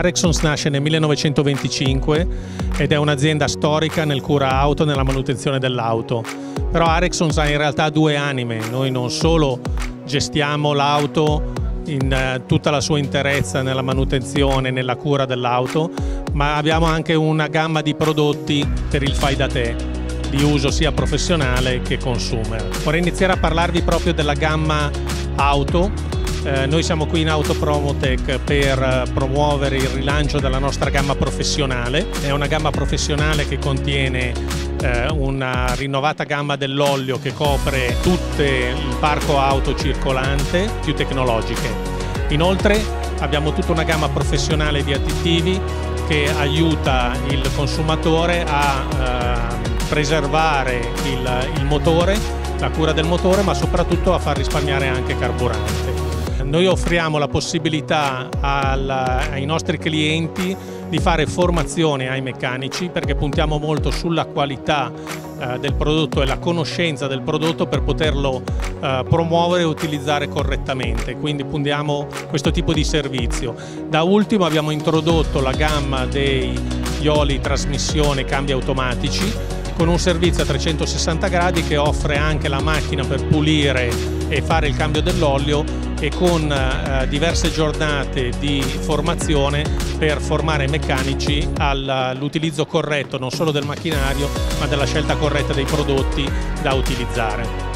Arexons nasce nel 1925 ed è un'azienda storica nel cura auto e nella manutenzione dell'auto. Però Arexons ha in realtà due anime, noi non solo gestiamo l'auto in eh, tutta la sua interezza nella manutenzione, nella cura dell'auto, ma abbiamo anche una gamma di prodotti per il fai da te, di uso sia professionale che consumer. Vorrei iniziare a parlarvi proprio della gamma auto eh, noi siamo qui in Autopromotech per eh, promuovere il rilancio della nostra gamma professionale. È una gamma professionale che contiene eh, una rinnovata gamma dell'olio che copre tutto il parco auto circolante più tecnologiche. Inoltre abbiamo tutta una gamma professionale di additivi che aiuta il consumatore a eh, preservare il, il motore, la cura del motore, ma soprattutto a far risparmiare anche carburante. Noi offriamo la possibilità alla, ai nostri clienti di fare formazione ai meccanici perché puntiamo molto sulla qualità eh, del prodotto e la conoscenza del prodotto per poterlo eh, promuovere e utilizzare correttamente, quindi puntiamo questo tipo di servizio. Da ultimo abbiamo introdotto la gamma degli oli trasmissione cambi automatici con un servizio a 360 gradi che offre anche la macchina per pulire e fare il cambio dell'olio e con eh, diverse giornate di formazione per formare i meccanici all'utilizzo corretto non solo del macchinario ma della scelta corretta dei prodotti da utilizzare.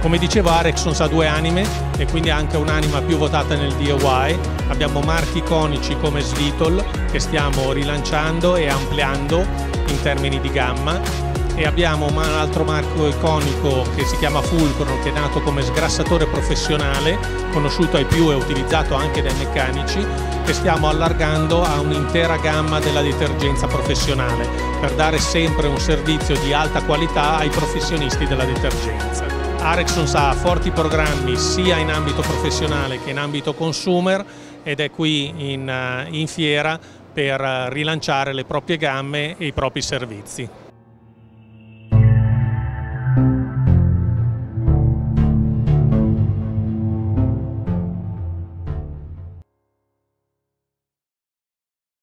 Come dicevo Arexons ha due anime e quindi anche un'anima più votata nel DIY. Abbiamo marchi iconici come Svitol che stiamo rilanciando e ampliando in termini di gamma e abbiamo un altro marco iconico che si chiama Fulcro che è nato come sgrassatore professionale, conosciuto ai più e utilizzato anche dai meccanici, che stiamo allargando a un'intera gamma della detergenza professionale per dare sempre un servizio di alta qualità ai professionisti della detergenza. Arexons ha forti programmi sia in ambito professionale che in ambito consumer ed è qui in, in fiera per rilanciare le proprie gamme e i propri servizi.